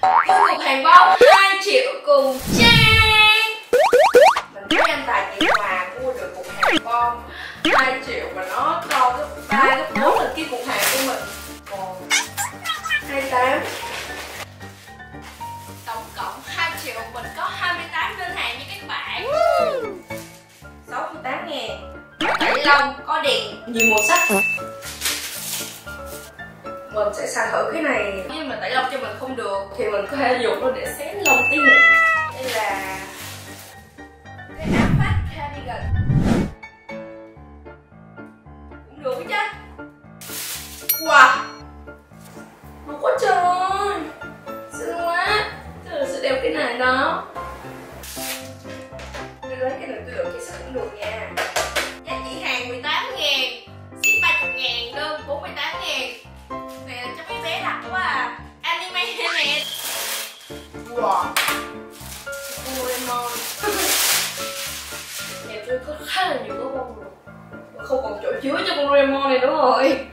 cục hàng bông 2 triệu cùng trang. Mình thấy anh tài chị Hòa mua được cục hàng bông 2 triệu mà nó to gấp 3 gấp 4 lần cái cục hàng của mình. Còn 28 tổng cộng 2 triệu mình có 28 đơn hàng nha các bạn. 68 ngàn. Tẩy lông có đèn nhiều màu sắc mình sẽ xài thử cái này. Nếu mà tẩy lông cho mình không được thì mình có thể dùng nó để xén lông tí đây là cái áo khoác cardigan. Cũng được chứ? Wow! Được quá trời! Xinh quá! Tôi là sẽ đeo cái này đó. Tôi lấy cái này tôi được cái sắc cũng được nha. Wow Doraemon nhà tôi có khá là nhiều cái bông rồi. Mà không còn chỗ chứa cho con Doraemon này nữa rồi.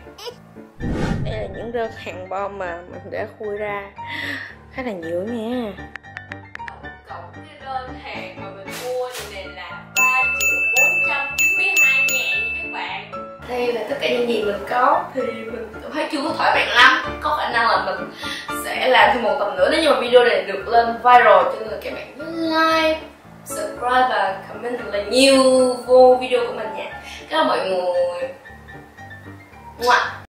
Đây là những đơn hàng bom mà mình đã khui ra. Khá là nhiều nha. Tổng cộng cái đơn hàng mà mình mua thì này là 3 triệu 492 ngàn nha các bạn. Đây là tất cả những gì mình có thì mình cảm thấy chưa có thỏa mãn lắm. Có khả năng là mình sẽ làm thêm một tập nữa nếu như mà video này được lên viral, cho nên là các bạn nhớ like, subscribe và comment thật là nhiều vô video của mình nha các bạn mọi người Ngoạ.